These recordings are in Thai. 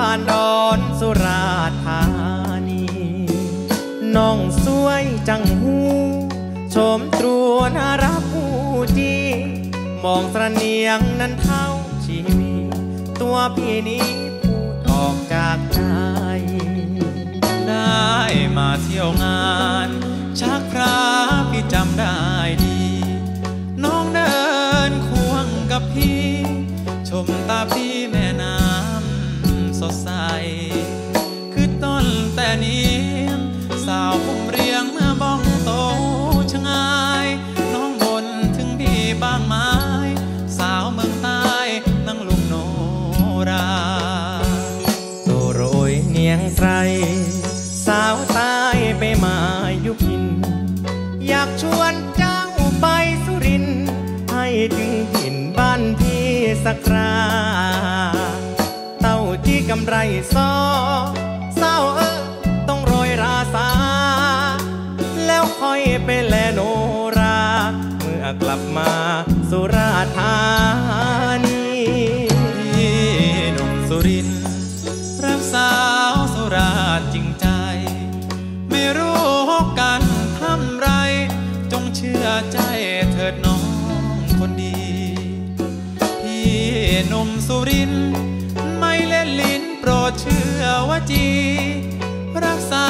บ้านดอนสุราธานีน้องสวยจังหูชมตรวนารับผู้ดีมองสระเนียงนั้นเท่าชีวีตัวพี่นี้พูดออกจากใจได้มาเที่ยวงาน ชวนเจ้าไปสุริน ให้ถึงถิ่นบ้านพี่สักราเต้าที่กำไรซอเศร้าเออต้องโอยราสา แล้วค่อยไปแลโนรา เมื่อกลับมาสุราธานีพี่นมสุริน ใจเถิดน้องคนดี พี่นุ่มสุริน ไม่เล่นลิ้นโปรดเชื่อว่าจี รักษา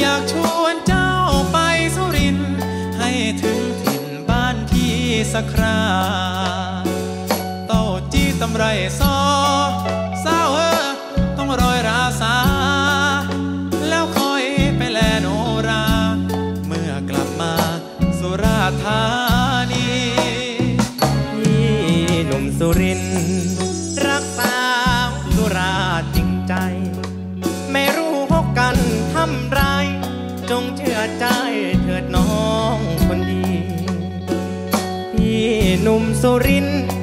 อยากชวนเจ้าไปสุริน ให้ถึงถิ่นบ้านที่สักครา เต้าจี้ตำไรซ้อ หนุ่มสุรินทร์